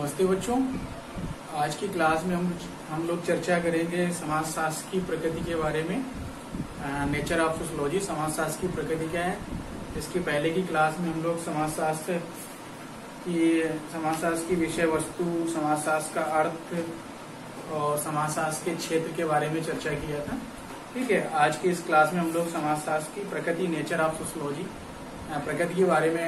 नमस्ते बच्चों। आज की क्लास में हम हम लोग चर्चा करेंगे समाजशास्त्र की प्रकृति के बारे में। नेचर ऑफ़ सोशोलॉजी समाजशास्त्र की प्रकृति क्या है। इसके पहले की क्लास में हम लोग समाजशास्त्र की समाजशास्त्र की विषय वस्तु, समाजशास्त्र का अर्थ और समाजशास्त्र के क्षेत्र के बारे में चर्चा किया था। ठीक है, आज की इस क्लास में हम लोग समाजशास्त्र की प्रकृति नेचर ऑफ़ सोशोलॉजी प्रकृति के बारे में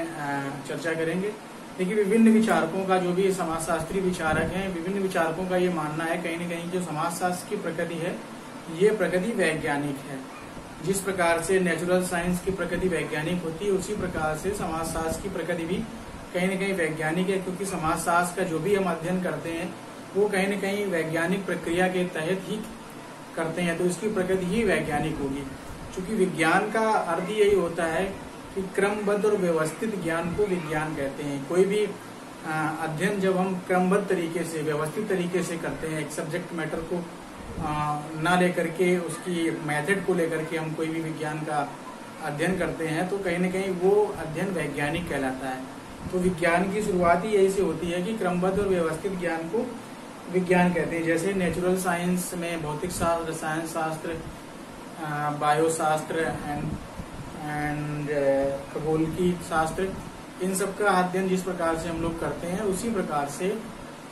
चर्चा करेंगे। देखिए, विभिन्न विचारकों का जो भी समाजशास्त्री विचारक हैं, विभिन्न विचारकों का ये मानना है कहीं न कहीं जो समाजशास्त्र की प्रकृति है, ये प्रकृति वैज्ञानिक है। जिस प्रकार से नेचुरल साइंस की प्रकृति वैज्ञानिक होती है, उसी प्रकार से समाजशास्त्र की प्रकृति भी कहीं न कहीं वैज्ञानिक है, क्योंकि समाजशास्त्र का जो भी हम अध्ययन करते हैं, वो कहीं न कहीं वैज्ञानिक प्रक्रिया के तहत ही करते हैं तो इसकी प्रकृति ही वैज्ञानिक होगी। क्योंकि विज्ञान का अर्थ यही होता है कि क्रमबद्ध और व्यवस्थित ज्ञान को विज्ञान कहते हैं। कोई भी अध्ययन जब हम क्रमबद्ध तरीके से, व्यवस्थित तरीके से करते हैं, एक सब्जेक्ट मैटर को ना लेकर के, उसकी मेथड को लेकर के हम कोई भी विज्ञान का अध्ययन करते हैं तो कहीं ना कहीं वो अध्ययन वैज्ञानिक कहलाता है। तो विज्ञान की शुरुआत ही यही से होती है कि क्रमबद्ध और व्यवस्थित ज्ञान को विज्ञान कहते हैं। जैसे नेचुरल साइंस में भौतिक शास्त्र रसायन शास्त्र बायोशास्त्र एंड एंड uh, खगोल की शास्त्र इन सब का अध्ययन जिस प्रकार से हम लोग करते हैं उसी प्रकार से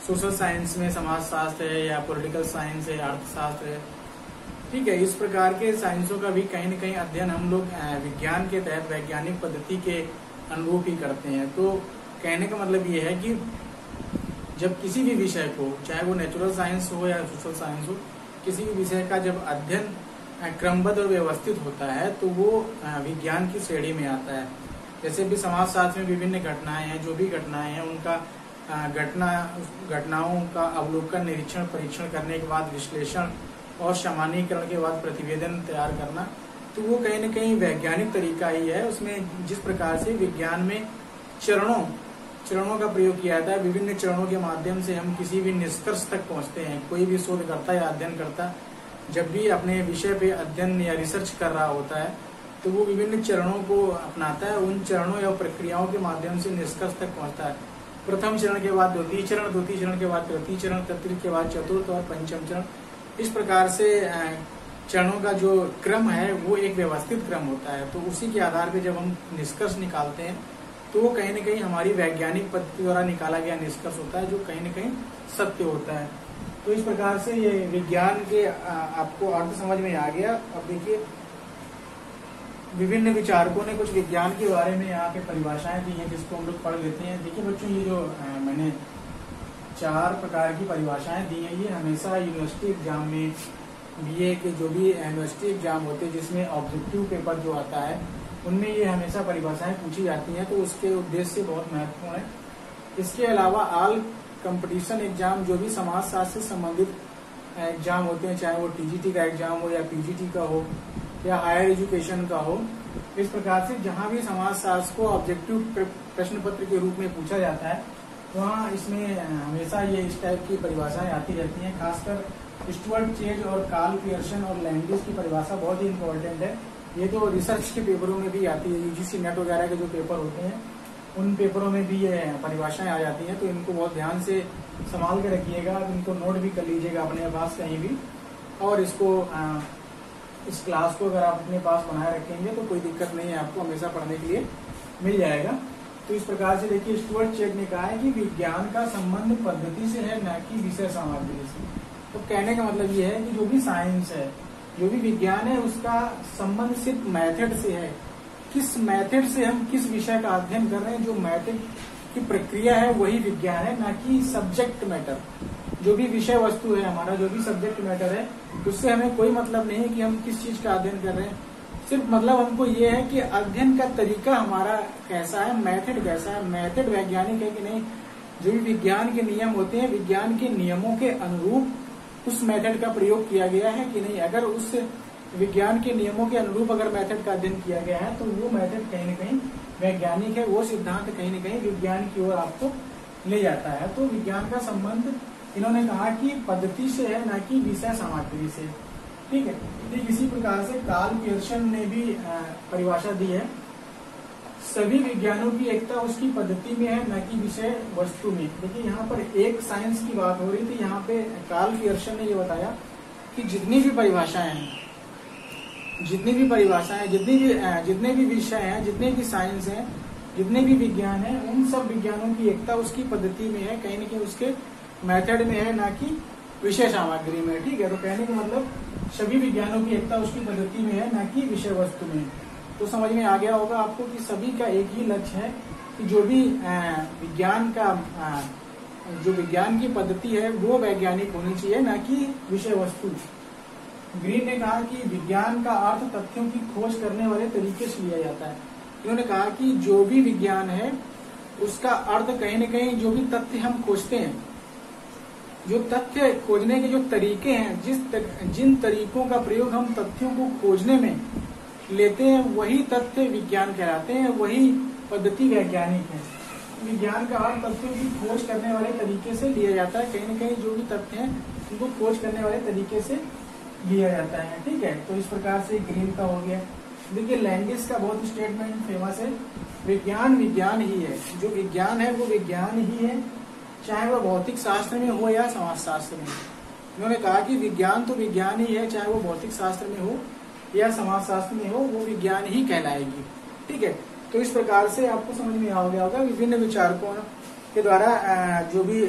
सोशल साइंस में समाज शास्त्र है या पॉलिटिकल साइंस है अर्थशास्त्र है। ठीक है इस प्रकार के साइंसों का भी कहीं न कहीं अध्ययन हम लोग विज्ञान के तहत वैज्ञानिक पद्धति के अनुरूप ही करते हैं। तो कहने का मतलब ये है कि जब किसी भी विषय को चाहे वो नेचुरल साइंस हो या सोशल साइंस हो किसी भी विषय का जब अध्ययन क्रमबद्ध और व्यवस्थित होता है तो वो विज्ञान की श्रेणी में आता है। जैसे भी समाज शास्त्र में विभिन्न घटनाएँ हैं, जो भी घटनाएँ हैं, उनका घटना, घटनाओं का अवलोकन, निरीक्षण, परीक्षण करने के बाद विश्लेषण और सामान्यकरण के बाद प्रतिवेदन तैयार करना तो वो कहीं न कहीं वैज्ञानिक तरीका ही है। उसमें जिस प्रकार से विज्ञान में चरणों चरणों का प्रयोग किया जाता है, विभिन्न चरणों के माध्यम से हम किसी भी निष्कर्ष तक पहुँचते हैं। कोई भी शोधकर्ता या अध्ययन करता जब भी अपने विषय पे अध्ययन या रिसर्च कर रहा होता है तो वो विभिन्न चरणों को अपनाता है। उन चरणों या प्रक्रियाओं के माध्यम से निष्कर्ष तक पहुँचता है। प्रथम चरण के बाद द्वितीय चरण द्वितीय चरण के बाद तृतीय चरण, तृतीय के बाद चतुर्थ और पंचम चरण। इस प्रकार से चरणों का जो क्रम है, वो एक व्यवस्थित क्रम होता है। तो उसी के आधार पर जब हम निष्कर्ष निकालते हैं तो वो कहीं न कहीं हमारी वैज्ञानिक पद्धति द्वारा निकाला गया निष्कर्ष होता है, जो कहीं न कहीं सत्य होता है। तो इस प्रकार से ये विज्ञान के आपको अर्थ समझ में आ गया। अब देखिए, विभिन्न विचारकों ने कुछ विज्ञान के बारे में यहाँ पे परिभाषाएँ दी हैं, जिसको हम लोग पढ़ लेते हैं। देखिए बच्चों, ये जो मैंने चार प्रकार की परिभाषाएँ दी हैं, ये हमेशा यूनिवर्सिटी एग्ज़ाम में बीए के जो भी यूनिवर्सिटी एग्ज़ाम होते हैं, जिसमें ऑब्जेक्टिव पेपर जो आता है, उनमें ये हमेशा परिभाषाएँ पूछी जाती हैं। तो उसके उद्देश्य बहुत महत्वपूर्ण है। इसके अलावा आल कंपटीशन एग्ज़ाम जो भी समाज शास्त्र से संबंधित एग्ज़ाम होते हैं, चाहे वो टीजीटी का एग्ज़ाम हो या पीजीटी का हो या हायर एजुकेशन का हो, इस प्रकार से जहाँ भी समाज शास्त्र को ऑब्जेक्टिव प्रश्न पत्र के रूप में पूछा जाता है, वहाँ इसमें हमेशा ये इस टाइप की परिभाषाएँ आती रहती हैं। खासकर स्टुअर्ट चेज और कार्ल पियर्सन और लैंग्वेज की परिभाषा बहुत ही इम्पोर्टेंट है। ये तो रिसर्च के पेपरों में भी आती है यूजीसी नेट वगैरह के जो पेपर होते हैं उन पेपरों में भी ये परिभाषाएँ आ जाती हैं तो इनको बहुत ध्यान से संभाल के रखिएगा। आप इनको नोट भी कर लीजिएगा अपने पास कहीं भी। और इसको आ, इस क्लास को अगर आप अपने पास बनाए रखेंगे तो कोई दिक्कत नहीं है आपको हमेशा पढ़ने के लिए मिल जाएगा। तो इस प्रकार से देखिए स्टुअर्ट चेक ने कहा है कि विज्ञान का संबंध पद्धति से है न कि विषय सामग्री से। तो कहने का मतलब ये है कि जो भी साइंस है जो भी विज्ञान है उसका संबंध सिर्फ़ मैथड से है। किस मेथड से हम किस विषय का अध्ययन कर रहे हैं, जो मेथड की प्रक्रिया है, वही विज्ञान है, ना कि सब्जेक्ट मैटर जो भी विषय वस्तु है, हमारा जो भी सब्जेक्ट मैटर है, उससे हमें कोई मतलब नहीं है कि हम किस चीज़ का अध्ययन कर रहे हैं। सिर्फ़ मतलब हमको ये है कि अध्ययन का तरीका हमारा कैसा है मेथड कैसा है। मेथड वैज्ञानिक है कि नहीं? जो भी विज्ञान के नियम होते हैं, विज्ञान के नियमों के अनुरूप उस मेथड का प्रयोग किया गया है कि नहीं? अगर उस विज्ञान के नियमों के अनुरूप अगर मेथड का अध्ययन किया गया है तो वो मेथड कहीं न कहीं वैज्ञानिक है, वो सिद्धांत कहीं न कहीं विज्ञान की ओर आपको ले जाता है। तो विज्ञान का संबंध इन्होंने कहा कि पद्धति से है, न कि विषय सामग्री से। ठीक है? ठीक इसी प्रकार से कार्ल पियर्सन ने भी परिभाषा दी है। सभी विज्ञानों की एकता उसकी पद्धति में है, न कि विषय वस्तु में। देखिए, यहाँ पर एक साइंस की बात हो रही थी, यहाँ पे काल अर्शन ने ये बताया कि जितनी भी परिभाषाएँ हैं जितनी भी परिभाषाएँ जितनी भी जितने भी विषय हैं, जितने भी साइंस हैं, जितने भी विज्ञान हैं, उन सब विज्ञानों की एकता उसकी पद्धति में है, कहीं ना कहीं उसके मेथड में है, ना कि विषय सामग्री में ठीक है? तो कहने का मतलब सभी विज्ञानों की एकता उसकी पद्धति में है, ना कि विषय वस्तु में तो समझ में आ गया होगा आपको कि सभी का एक ही लक्ष्य है कि जो भी विज्ञान का जो विज्ञान की पद्धति है, वो वैज्ञानिक होनी चाहिए, न कि विषय वस्तु। ग्रीन ने कहा कि विज्ञान का अर्थ तथ्यों की खोज करने वाले तरीके से लिया जाता है। उन्होंने कहा कि जो भी विज्ञान है उसका अर्थ कहीं न कहीं जो भी तथ्य हम खोजते हैं जो तथ्य खोजने के जो तरीके हैं जिस तर, जिन तरीकों का प्रयोग हम तथ्यों को खोजने में लेते हैं वही तथ्य विज्ञान कहलाते हैं वही पद्धति वैज्ञानिक है। विज्ञान का अर्थ तथ्यों की खोज करने वाले तरीके से लिया जाता है। कहीं न कहीं जो भी तथ्य हैं उनको खोज करने वाले तरीके से लिया जाता है, ठीक है? तो इस प्रकार से ग्रीन का हो गया। देखिए लैंग्वेज का बहुत स्टेटमेंट फ़ेमस है। विज्ञान विज्ञान ही है। जो विज्ञान है, वो विज्ञान ही है। चाहे वह भौतिक शास्त्र में हो या समाज शास्त्र में। उन्होंने कहा कि विज्ञान तो विज्ञान ही है, चाहे वो भौतिक शास्त्र में हो या समाज शास्त्र में हो, वो विज्ञान ही कहलाएगी। ठीक है? तो इस प्रकार से आपको समझ में आ गया होगा विभिन्न विचारकों के द्वारा जो भी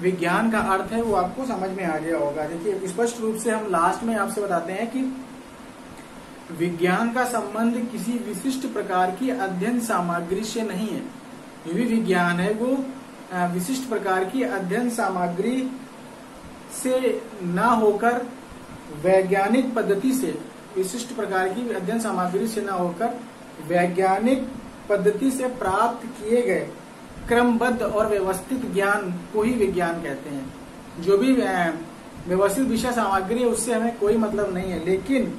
विज्ञान का अर्थ है, वो आपको समझ में आ गया होगा। देखिए, स्पष्ट रूप से हम लास्ट में आपसे बताते हैं कि विज्ञान का संबंध किसी विशिष्ट प्रकार की अध्ययन सामग्री से नहीं है। जो भी विज्ञान है, वो विशिष्ट प्रकार की अध्ययन सामग्री से न होकर, वैज्ञानिक पद्धति से, विशिष्ट प्रकार की अध्ययन सामग्री से न होकर, वैज्ञानिक पद्धति से प्राप्त किए गए क्रमबद्ध और व्यवस्थित ज्ञान को ही विज्ञान कहते हैं। जो भी व्यवस्थित विषय सामग्री है, उससे हमें कोई मतलब नहीं है। लेकिन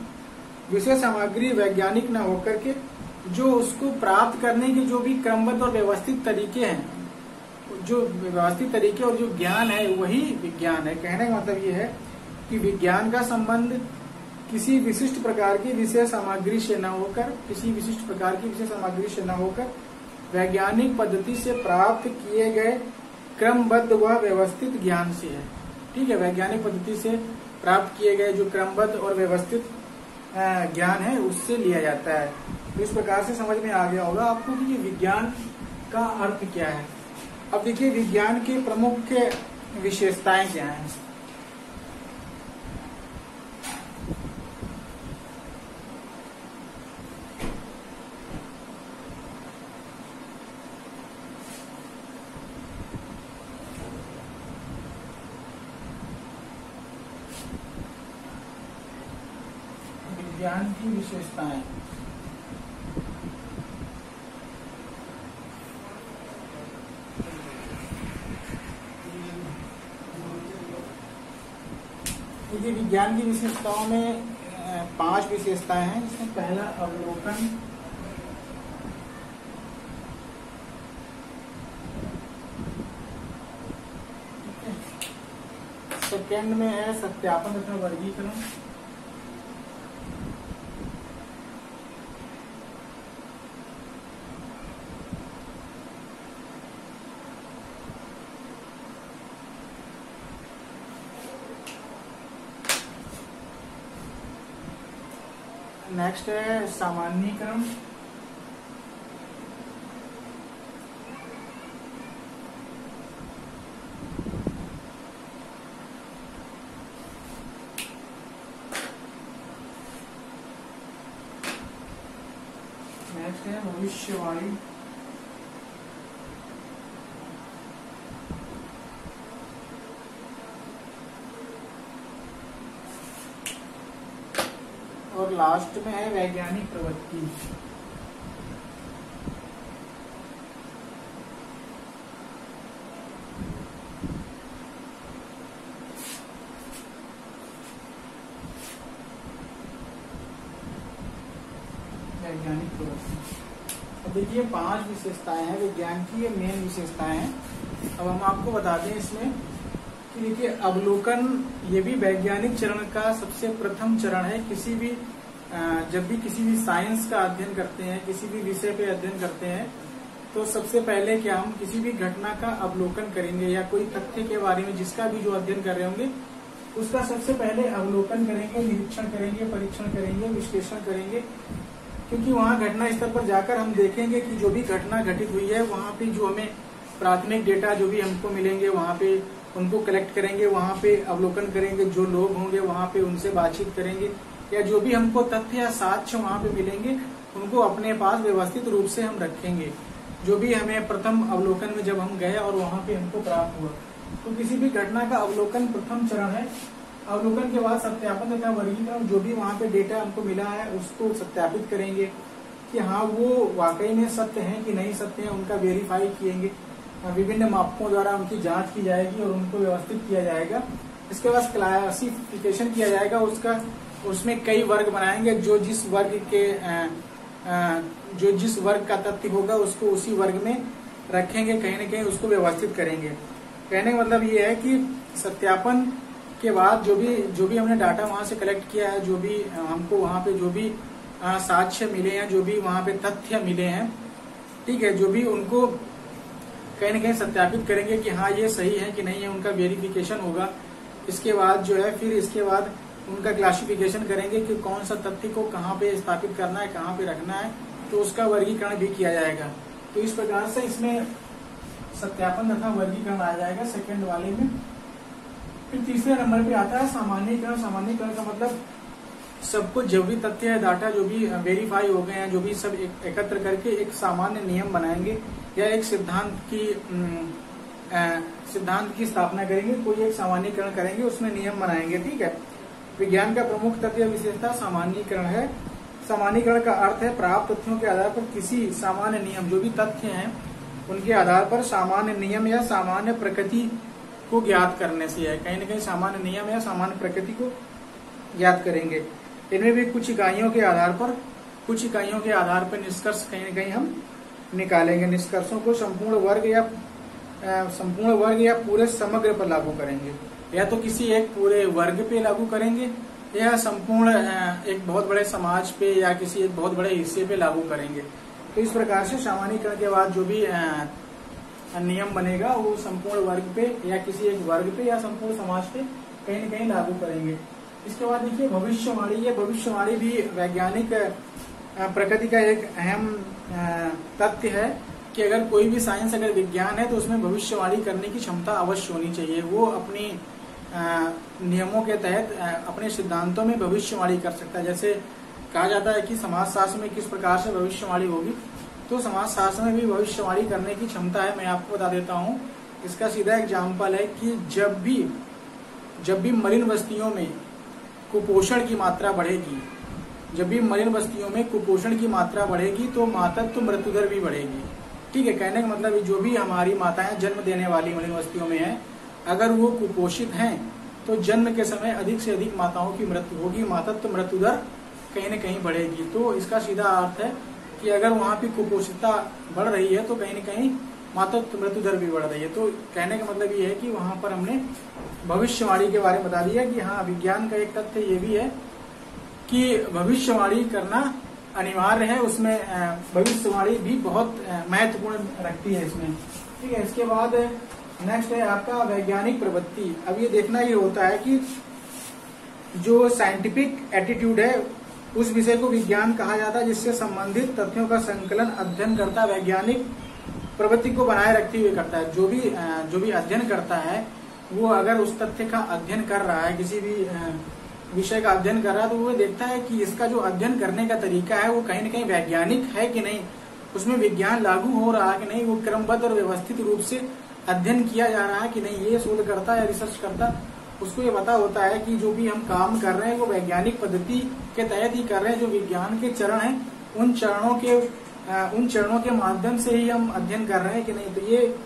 विषय सामग्री वैज्ञानिक न होकर के जो उसको प्राप्त करने के जो भी क्रमबद्ध और व्यवस्थित तरीके हैं, जो व्यवस्थित तरीके और जो ज्ञान है, वही विज्ञान है। कहने का मतलब ये है कि विज्ञान का संबंध किसी विशिष्ट प्रकार की विषय सामग्री से न होकर, किसी विशिष्ट प्रकार की विषय सामग्री से न होकर वैज्ञानिक पद्धति से प्राप्त किए गए क्रमबद्ध व व्यवस्थित ज्ञान से है। ठीक है, वैज्ञानिक पद्धति से प्राप्त किए गए जो क्रमबद्ध और व्यवस्थित ज्ञान है, उससे लिया जाता है। तो इस प्रकार से समझ में आ गया होगा आपको कि विज्ञान का अर्थ क्या है। अब देखिए, विज्ञान की प्रमुख विशेषताएँ क्या हैं विज्ञान की विशेषताएँ देखिए विज्ञान की विशेषताओं में पाँच विशेषताएँ हैं, जिसमें पहला अवलोकन सेकेंड में है सत्यापन तथा वर्गीकरण। नेक्स्ट है सामान्यकरण नेक्स्ट है भविष्यवाणी और लास्ट में है वैज्ञानिक प्रवृत्ति। वैज्ञानिक प्रवृत्ति। अब देखिए, पाँच विशेषताएँ हैं विज्ञान की ये मेन विशेषताएँ। हैं अब हम आपको बता दें इसमें देखिए, अवलोकन ये भी वैज्ञानिक चरण का सबसे प्रथम चरण है। किसी भी जब भी किसी भी साइंस का अध्ययन करते हैं, किसी भी विषय पे अध्ययन करते हैं तो सबसे पहले क्या हम किसी भी घटना का अवलोकन करेंगे या कोई तथ्य के बारे में जिसका भी जो अध्ययन कर रहे होंगे, उसका सबसे पहले अवलोकन करेंगे, निरीक्षण करेंगे, परीक्षण करेंगे, विश्लेषण करेंगे। क्योंकि वहाँ घटना स्तर पर जाकर हम देखेंगे कि जो भी घटना घटित हुई है, वहाँ पे जो हमें प्राथमिक डेटा जो भी हमको मिलेंगे, वहाँ पे उनको कलेक्ट करेंगे, वहाँ पे अवलोकन करेंगे, जो लोग होंगे वहाँ पे उनसे बातचीत करेंगे, या जो भी हमको तथ्य या साक्ष्य वहाँ पे मिलेंगे, उनको अपने पास व्यवस्थित रूप से हम रखेंगे। जो भी हमें प्रथम अवलोकन में जब हम गए और वहाँ पे हमको प्राप्त हुआ। तो किसी भी घटना का अवलोकन प्रथम चरण है। अवलोकन के बाद सत्यापन तथा वर्गीकरण, जो भी वहाँ पे डेटा हमको मिला है, उसको सत्यापित करेंगे कि हाँ वो वाकई में सत्य है कि नहीं सत्य है, उनका वेरीफाई किएँगे। विभिन्न मापकों द्वारा उनकी जाँच की जाएगी और उनको व्यवस्थित किया जाएगा। इसके बाद क्लासिफिकेशन किया जाएगा। उसका उसमें कई वर्ग बनाएँगे। जो जिस वर्ग के जो जिस वर्ग का तथ्य होगा, उसको उसी वर्ग में रखेंगे। कहीं ना कहीं उसको व्यवस्थित करेंगे। कहने का मतलब ये है कि सत्यापन के बाद जो भी जो भी हमने डाटा वहाँ से कलेक्ट किया है, जो भी हमको वहाँ पे जो भी साक्ष्य मिले हैं, जो भी वहाँ पे तथ्य मिले हैं, ठीक है, जो भी उनको कहीं ना कहीं सत्यापित करेंगे कि हाँ ये सही है कि नहीं है, उनका वेरिफिकेशन होगा। इसके बाद जो है, फिर इसके बाद उनका क्लासिफिकेशन करेंगे कि कौन सा तथ्य को कहाँ पे स्थापित करना है, कहाँ पे रखना है तो उसका वर्गीकरण भी किया जाएगा। तो इस प्रकार से इसमें सत्यापन तथा वर्गीकरण आ जाएगा सेकंड वाले में। फिर तीसरे नंबर पे आता है, सामान्यकरण। सामान्यकरण का मतलब सब कुछ, जो भी तथ्य है डाटा जो भी वेरीफाई हो गए हैं, जो भी सब एकत्र करके एक सामान्य नियम बनाएँगे। या एक सिद्धांत की सिद्धांत की स्थापना करेंगे, कोई एक सामान्यकरण करेंगे, उसमें नियम बनाएँगे, ठीक है? विज्ञान का प्रमुख तथ्य विशेषता सामान्यकरण है। सामान्यकरण का अर्थ है प्राप्त तथ्यों के आधार पर किसी सामान्य नियम, जो भी तथ्य हैं, उनके आधार पर सामान्य नियम या सामान्य प्रकृति को ज्ञात करने से है। कहीं ना कहीं सामान्य नियम या सामान्य प्रकृति को ज्ञात करेंगे। इनमें भी कुछ इकाइयों के आधार पर, कुछ इकाइयों के आधार पर निष्कर्ष कहीं ना कहीं हम निकालेंगे, निष्कर्षों को संपूर्ण वर्ग या संपूर्ण वर्ग या पूरे समग्र पर लागू करेंगे। या तो किसी एक पूरे वर्ग पे लागू करेंगे, या संपूर्ण एक बहुत बड़े समाज पे या किसी एक बहुत बड़े हिस्से पे लागू करेंगे। तो इस प्रकार से सामान्यकरण के बाद जो भी नियम बनेगा, वो संपूर्ण वर्ग पे या किसी एक वर्ग पे या संपूर्ण समाज पे कहीं न कहीं लागू करेंगे। इसके बाद देखिए, भविष्यवाणी, ये भविष्यवाणी भी वैज्ञानिक प्रकृति का एक अहम तथ्य है कि अगर कोई भी साइंस, अगर विज्ञान है तो उसमें भविष्यवाणी करने की क्षमता अवश्य होनी चाहिए। वो अपनी नियमों के तहत अपने सिद्धांतों में भविष्यवाणी कर सकता है। जैसे कहा जाता है कि समाज शास्त्र में किस प्रकार से भविष्यवाणी होगी तो समाज शास्त्र में भी भविष्यवाणी करने की क्षमता है। मैं आपको बता देता हूँ, इसका सीधा एग्ज़ाम्पल है कि जब भी जब भी मलिन बस्तियों में कुपोषण की मात्रा बढ़ेगी जब भी मलिन बस्तियों में कुपोषण की मात्रा बढ़ेगी तो मातत्व तो मृत्यु दर भी बढ़ेगी। ठीक है, कहने का मतलब जो भी हमारी माताएँ जन्म देने वाली मलिन बस्तियों में है, अगर वो कुपोषित हैं तो जन्म के समय अधिक से अधिक माताओं की मृत्यु होगी, मातत्व तो मृत्यु दर कहीं न कहीं बढ़ेगी। तो इसका सीधा अर्थ है कि अगर वहाँ पे कुपोषितता बढ़ रही है तो कहीं न कहीं मातत्व तो मृत्यु दर भी बढ़ रही है। तो कहने का मतलब ये है कि वहाँ पर हमने भविष्यवाणी के बारे में बता दिया कि हाँ विज्ञान का एक तथ्य ये भी है कि भविष्यवाणी करना अनिवार्य है, उसमें भविष्यवाणी भी बहुत महत्वपूर्ण रखती है इसमें। ठीक है, इसके बाद नेक्स्ट है आपका वैज्ञानिक प्रवृत्ति। अब ये देखना ये होता है कि जो साइंटिफिक एटीट्यूड है, उस विषय को विज्ञान कहा जाता है, जिससे संबंधित तथ्यों का संकलन अध्ययन करता वैज्ञानिक प्रवृत्ति को बनाए रखते हुए करता है। जो भी जो भी अध्ययन करता है, वो अगर उस तथ्य का अध्ययन कर रहा है, किसी भी विषय का अध्ययन कर रहा है तो वो देखता है कि इसका जो अध्ययन करने का तरीका है, वो कहीं ना कहीं वैज्ञानिक है कि नहीं? उसमें विज्ञान लागू हो रहा है कि नहीं? वो क्रमबद्ध और व्यवस्थित रूप से अध्ययन किया जा रहा है कि नहीं? ये शोध करता या रिसर्च करता उसको ये पता होता है कि जो भी हम काम कर रहे हैं, वो वैज्ञानिक पद्धति के तहत ही कर रहे हैं, जो विज्ञान के चरण हैं, उन चरणों के उन चरणों के माध्यम से ही हम अध्ययन कर रहे हैं कि नहीं? तो ये,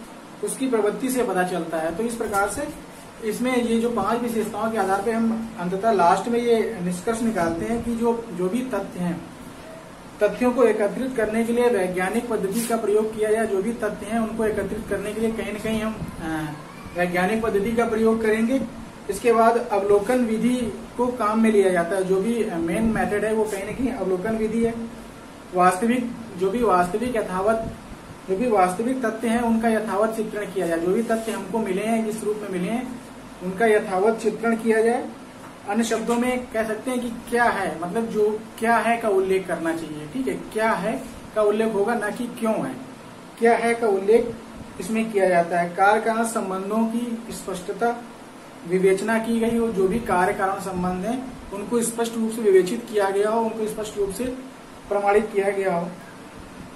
उसकी प्रवृत्ति से पता चलता है। तो इस प्रकार से इसमें ये जो पाँच विशेषताओं के आधार पे हम अंततः लास्ट में ये निष्कर्ष निकालते हैं कि जो जो भी तथ्य हैं, तथ्यों को एकत्रित करने के लिए वैज्ञानिक पद्धति का प्रयोग किया जाए, जो भी तथ्य हैं, उनको एकत्रित करने के लिए कहीं न कहीं हम वैज्ञानिक पद्धति का प्रयोग करेंगे। इसके बाद अवलोकन विधि को काम में लिया जाता है। जो भी मेन मेथड है, वो कहीं ना कहीं अवलोकन विधि है। वास्तविक, जो भी वास्तविक यथावत, जो भी वास्तविक तथ्य हैं, उनका यथावत चित्रण किया जाए। जो भी तथ्य हमको मिले हैं जिस रूप में मिले हैं उनका यथावत चित्रण किया जाए। अन्य शब्दों में कह सकते हैं कि क्या है? मतलब जो क्या है का उल्लेख करना चाहिए, ठीक है? क्या है का उल्लेख होगा, ना कि क्यों है? क्या है का उल्लेख इसमें किया जाता है। कार्य कारण संबंधों की स्पष्टता विवेचना की गई हो, जो भी कार्य कारण संबंध है, उनको स्पष्ट रूप से विवेचित किया गया हो, उनको स्पष्ट रूप से प्रमाणित किया गया हो।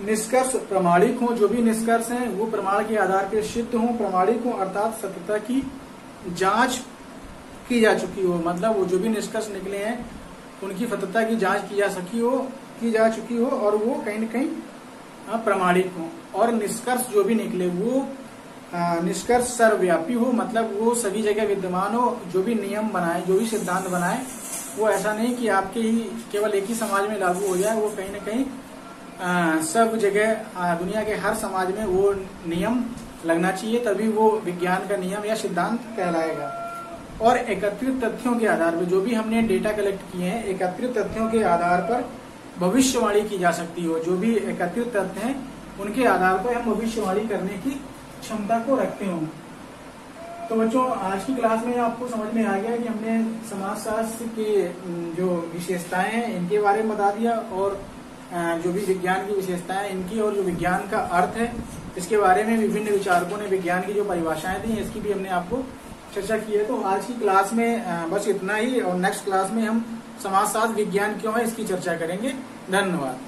निष्कर्ष प्रमाणिक हो, जो भी निष्कर्ष हैं, वो प्रमाण के आधार पर सिद्ध हो, प्रमाणिक हो, अर्थात सत्यता की जाँच की जा चुकी हो मतलब वो जो भी निष्कर्ष निकले हैं, उनकी फतता की जाँच की जा सकी हो, की जा चुकी हो, और वो कहीं न कहीं प्रमाणिक हो। और निष्कर्ष जो भी निकले, वो निष्कर्ष सर्वव्यापी हो मतलब वो सभी जगह विद्यमान हो, जो भी नियम बनाए, जो भी सिद्धांत बनाए, वो ऐसा नहीं कि आपके ही, केवल एक ही समाज में लागू हो जाए, वो कहीं ना कहीं सब जगह दुनिया के हर समाज में वो नियम लगना चाहिए, तभी वो विज्ञान का नियम या सिद्धांत कहलाएगा। और एकत्रित तथ्यों के आधार पर, जो भी हमने डेटा कलेक्ट किए हैं, एकत्रित तथ्यों के आधार पर भविष्यवाणी की जा सकती हो। जो भी एकत्रित तथ्य हैं, उनके आधार पर हम भविष्यवाणी करने की क्षमता को रखते हो। तो बच्चों, आज की क्लास में आपको समझ में आ गया कि हमने समाजशास्त्र की जो विशेषताएँ हैं, इनके बारे में बता दिया और जो भी विज्ञान की विशेषताएँ इनकी और जो विज्ञान का अर्थ है इसके बारे में विभिन्न विचारकों ने विज्ञान की जो परिभाषाएँ दी इसकी भी हमने आपको चर्चा की है। तो आज की क्लास में बस इतना ही और नेक्स्ट क्लास में हम समाजशास्त्र विज्ञान क्यों है, इसकी चर्चा करेंगे। धन्यवाद।